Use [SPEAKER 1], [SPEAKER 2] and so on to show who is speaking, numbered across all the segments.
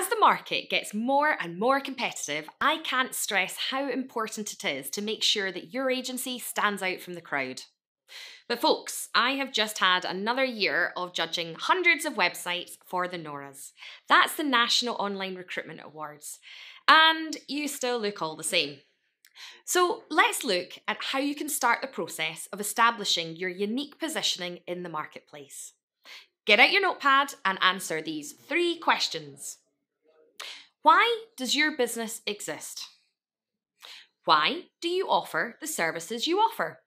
[SPEAKER 1] As the market gets more and more competitive, I can't stress how important it is to make sure that your agency stands out from the crowd. But, folks, I have just had another year of judging hundreds of websites for the NORAs. That's the National Online Recruitment Awards. And you still look all the same. So, let's look at how you can start the process of establishing your unique positioning in the marketplace. Get out your notepad and answer these three questions. Why does your business exist? Why do you offer the services you offer?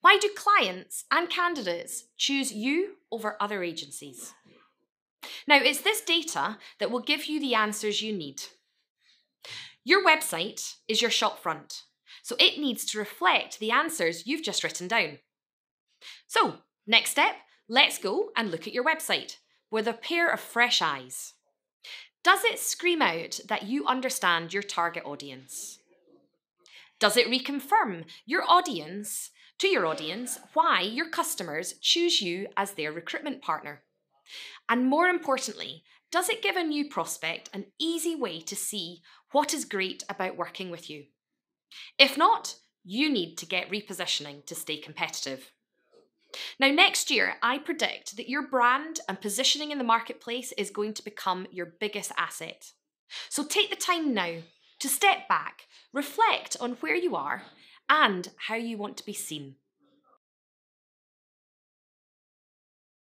[SPEAKER 1] Why do clients and candidates choose you over other agencies? Now, it's this data that will give you the answers you need. Your website is your shop front, so it needs to reflect the answers you've just written down. So, next step, let's go and look at your website with a pair of fresh eyes. Does it scream out that you understand your target audience? Does it reconfirm your audience to your audience why your customers choose you as their recruitment partner? And more importantly, does it give a new prospect an easy way to see what is great about working with you? If not, you need to get repositioning to stay competitive. Now, next year, I predict that your brand and positioning in the marketplace is going to become your biggest asset. So take the time now to step back, reflect on where you are, and how you want to be seen.